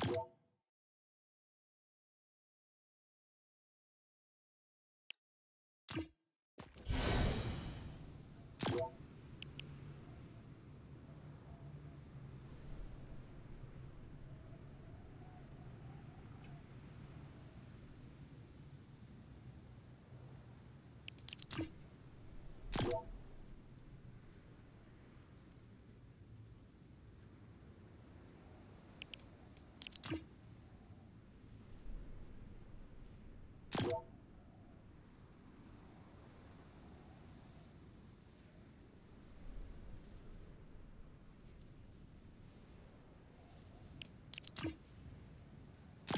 you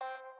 you